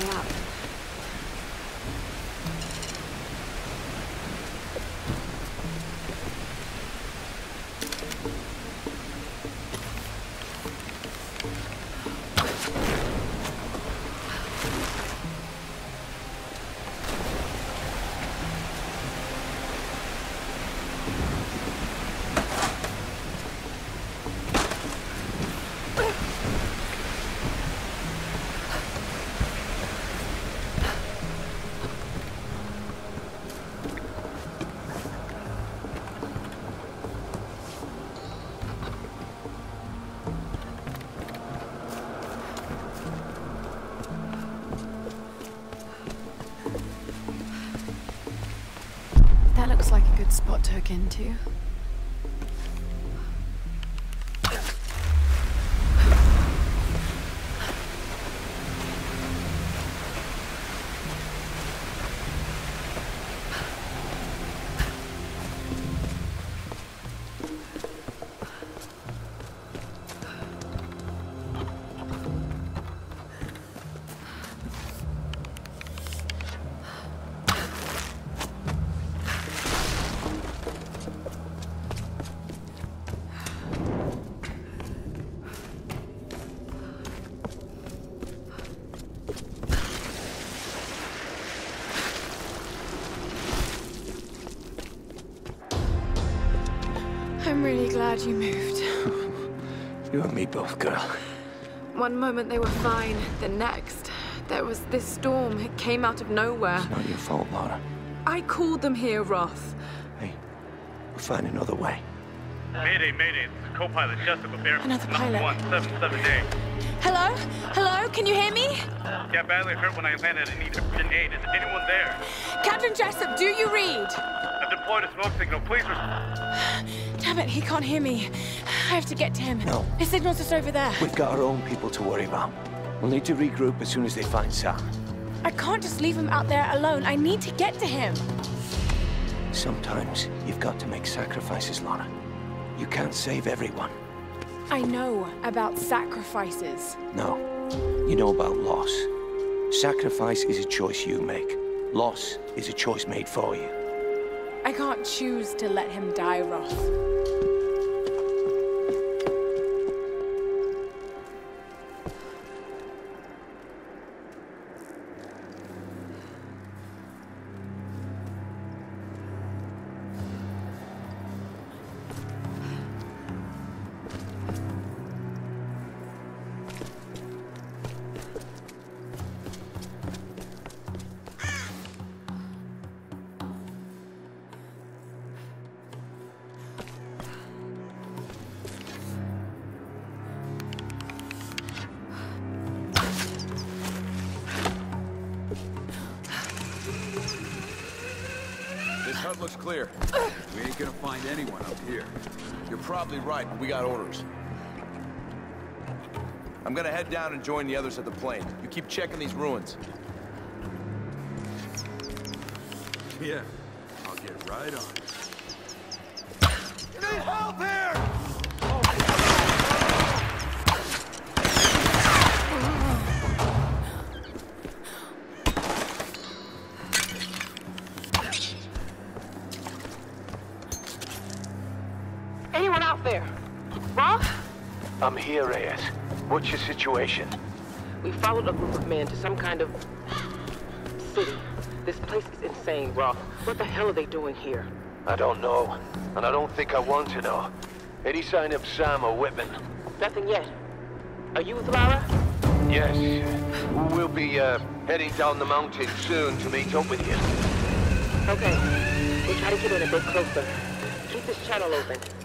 to be a good spot to hook into. I'm really glad you moved. You and me both, girl. One moment they were fine, the next, there was this storm. It came out of nowhere. It's not your fault, Lara. I called them here, Roth. Hey, we'll find another way. Mayday, mayday. This co-pilot Jessica Bear. Another pilot. 177A. Hello? Hello? Can you hear me? Yeah, badly hurt when I landed and need urgent aid. Is anyone there? Captain Jessup, do you read? I've deployed a smoke signal. Please res- Damn it, he can't hear me. I have to get to him. No. His signal's just over there. We've got our own people to worry about. We'll need to regroup as soon as they find Sam. I can't just leave him out there alone. I need to get to him. Sometimes you've got to make sacrifices, Lara. You can't save everyone. I know about sacrifices. No. You know about loss. Sacrifice is a choice you make. Loss is a choice made for you. I can't choose to let him die, Roth thank you This hut looks clear. We ain't gonna find anyone up here. You're probably right, but we got orders. I'm gonna head down and join the others at the plane. You keep checking these ruins. Yeah, I'll get right on it. Need help here! I'm here, Reyes. What's your situation? We followed a group of men to some kind of city. This place is insane, Roth. What the hell are they doing here? I don't know, and I don't think I want to know. Any sign of Sam or Whitman? Nothing yet. Are you with Lara? Yes. We'll be uh, heading down the mountain soon to meet up with you. Okay. We'll try to get in a bit closer. Keep this channel open.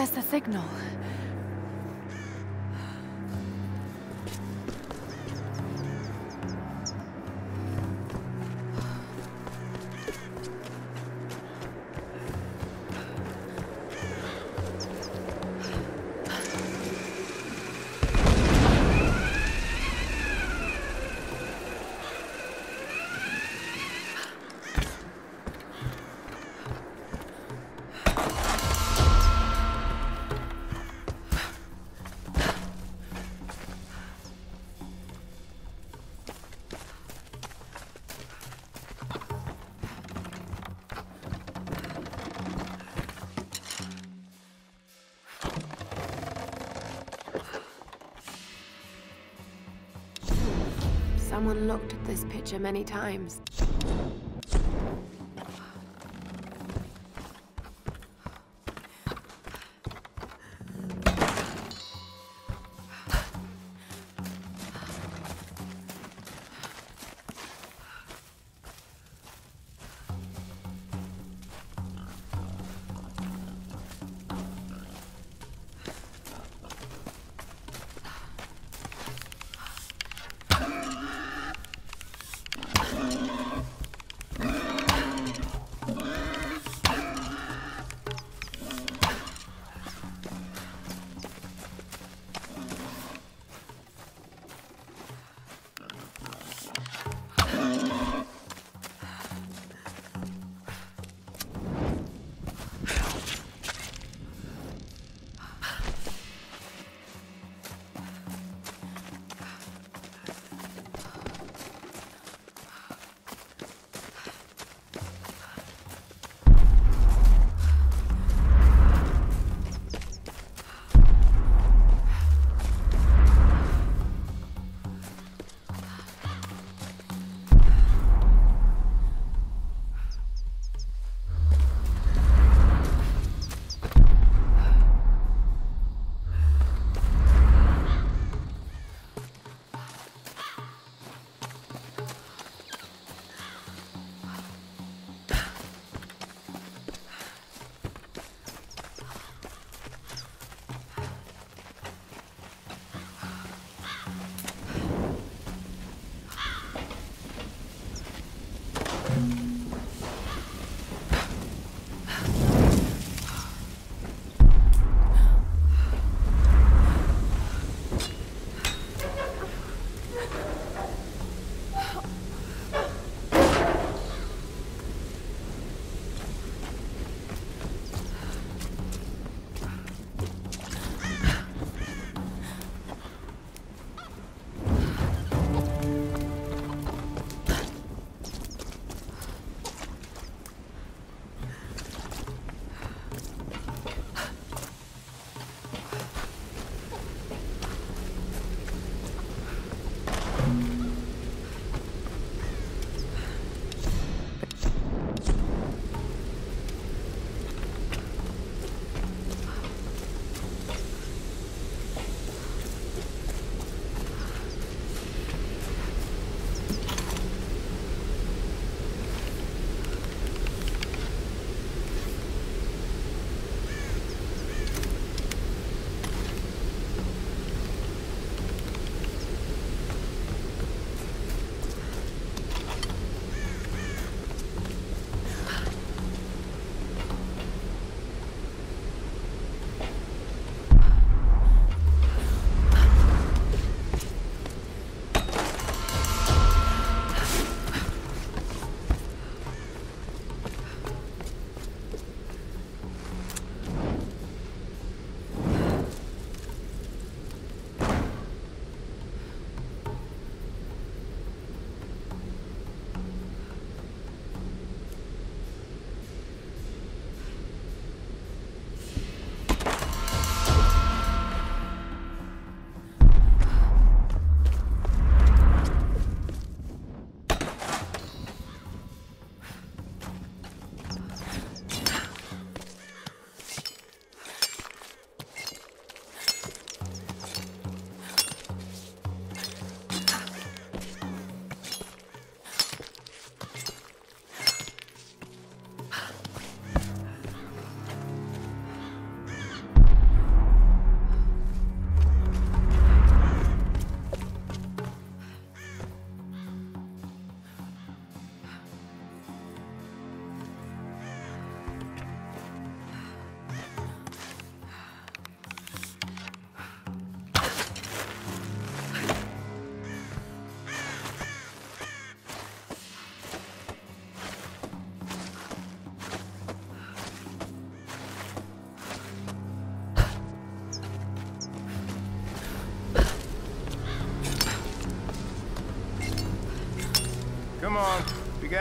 There's the signal. Someone looked at this picture many times.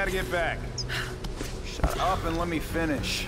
Gotta get back. Shut up and let me finish.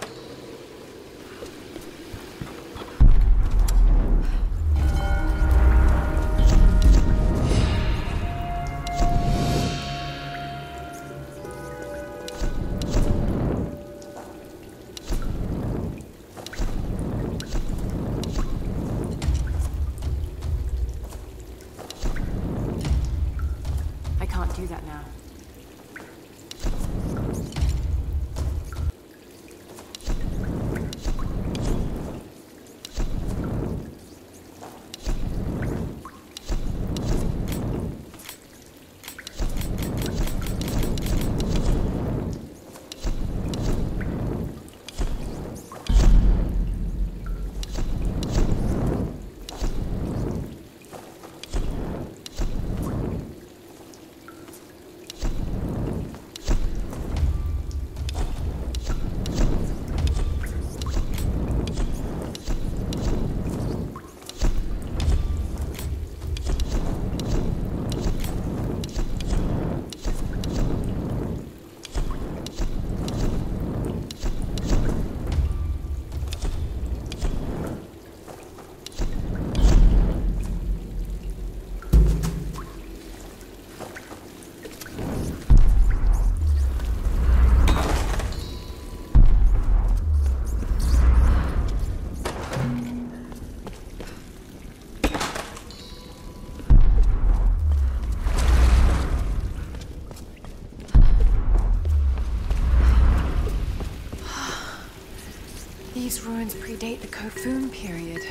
Predate the Kofun period.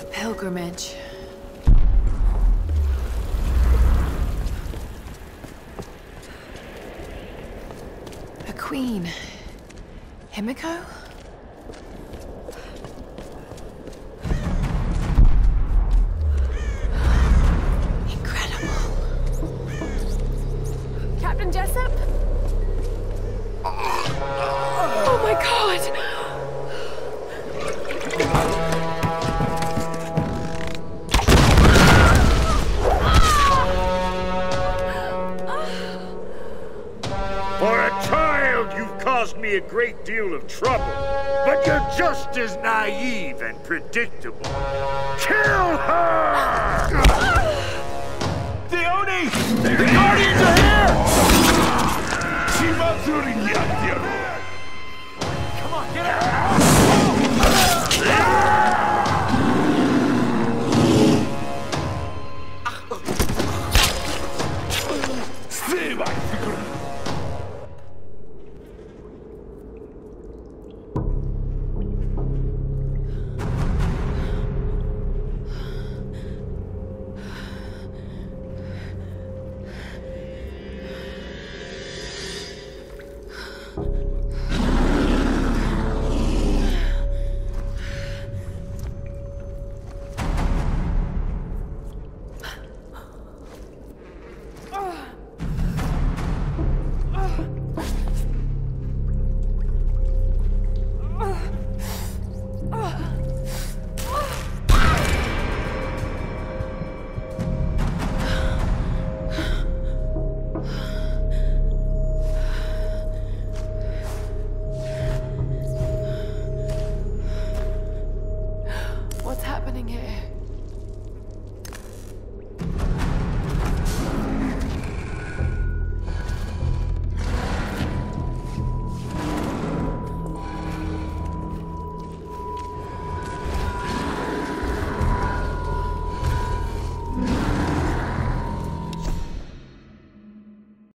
A pilgrimage. A queen. Himiko? a great deal of trouble, but you're just as naive and predictable. Kill her! Deoni! The Guardians are here! Shimatsuri Come on, get out!